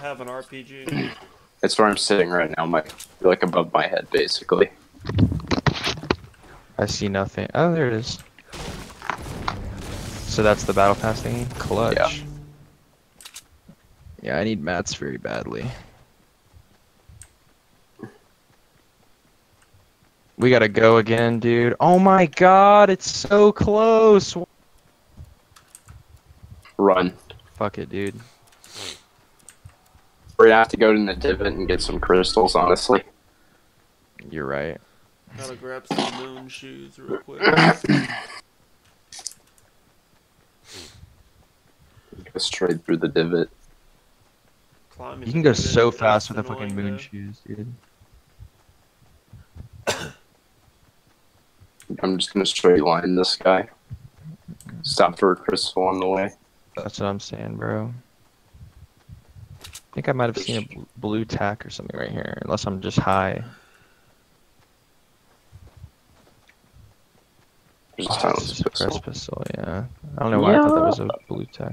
have an RPG. That's where I'm sitting right now, my like above my head, basically. I see nothing. Oh, there it is. So that's the battle pass thingy? Clutch. Yeah. Yeah, I need mats very badly. We gotta go again, dude. Oh my god, it's so close! Run. Fuck it, dude. We're gonna have to go to the divot and get some crystals, honestly. You're right. Gotta grab some moon shoes real quick. Go straight through the divot. Climbing You can go so fast with the fucking moon though. shoes, dude. I'm just gonna straight line this guy. Stop for a crystal on the way. That's what I'm saying, bro. I think I might have seen a blue tack or something right here, unless I'm just high. There's a Oh, a pistol. pistol, yeah. I don't know why I thought that was a blue tack.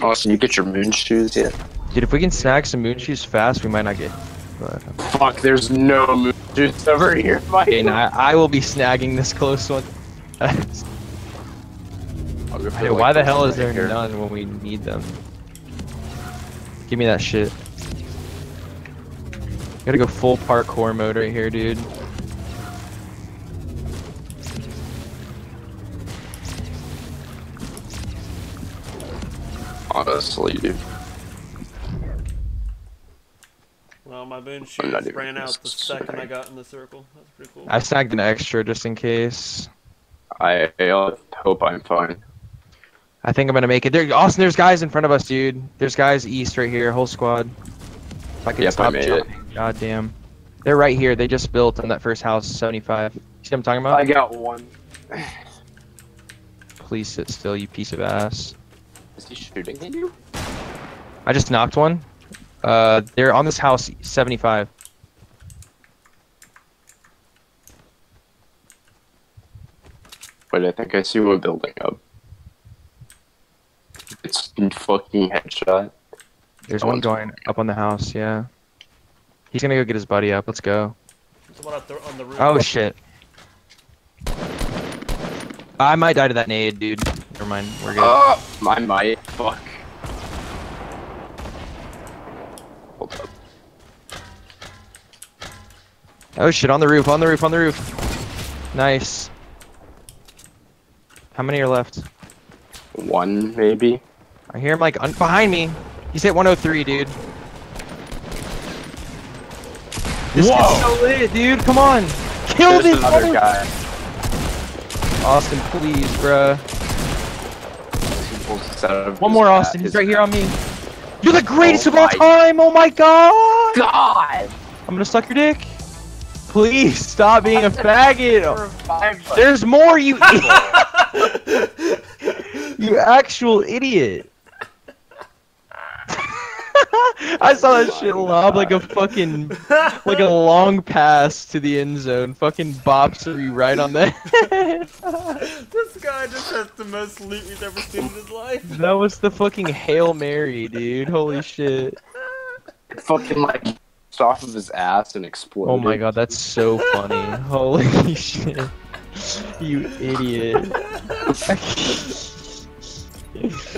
Austin, you get your moon shoes yet? Dude, if we can snag some moon shoes fast, we might not get. But Fuck, there's no moon shoes over here, Mike. okay, now I, I will be snagging this close one. I'll Dude, for, like, why the hell is there right here. none when we need them? Give me that shit. Gotta go full parkour mode right here, dude. Honestly, dude. Well, my moon I'm shoes ran out the considering. second I got in the circle. That's pretty cool. I snagged an extra just in case. I, I hope I'm fine. I think I'm gonna make it. There, Austin. There's guys in front of us, dude. There's guys east right here, whole squad. If I could Yep, I stop made it. god damn. They're right here. They just built on that first house, 75. You see what I'm talking about? I got one. Please sit still, you piece of ass. Is he shooting at you? I just knocked one. Uh, they're on this house, 75. Wait, I think I see one building up. Fucking headshot. There's Oh, one going up on the house, yeah. He's gonna go get his buddy up. Let's go. There's up there on the roof. Oh shit. I might die to that nade, dude. Never mind. We're good. Oh, I might. Fuck. Hold up. Oh shit, on the roof, on the roof, on the roof. Nice. How many are left? One, maybe. I hear him like un behind me. He's hit 103, dude. This Whoa. guy's so lit, dude. Come on. Kill There's this another guy. Austin, please, bruh. He pulls this out of One more, Austin. He's right here on me. You're the greatest Oh of all time. Oh my god. God! I'm gonna suck your dick. Please stop being a faggot. There's more, you idiot. you actual idiot. I saw that shit lob like a fucking like a long pass to the end zone. Fucking bops me right on the head. this guy just has the most loot he's ever seen in his life. that was the fucking Hail Mary, dude. Holy shit. fucking like off of his ass and exploded. Oh my god, that's so funny. Holy shit. You idiot.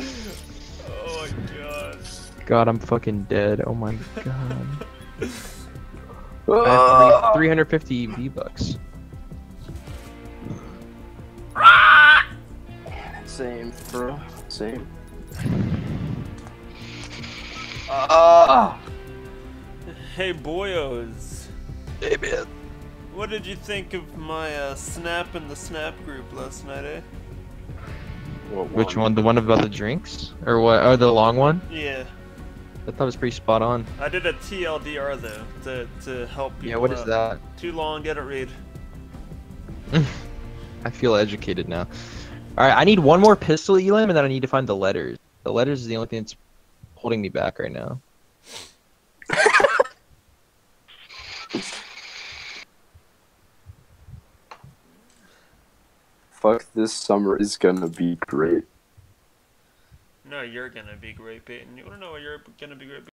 My god. God, I'm fucking dead. Oh my god. I have three, 350 V-Bucks. Same, bro. Same. Ah! Hey boyos. Hey, man. What did you think of my uh, snap in the snap group last night, eh? What Which one? The one about the drinks? Or what? Oh, the long one? Yeah. I thought it was pretty spot on. I did a TLDR though to to help people. Yeah, what is out. that? Too long, get it read. I feel educated now. Alright, I need one more pistol, Elam, and then I need to find the letters. The letters is the only thing that's holding me back right now. Fuck, this summer is gonna be great. You're gonna be great, Peyton. You wanna know what you're gonna be great?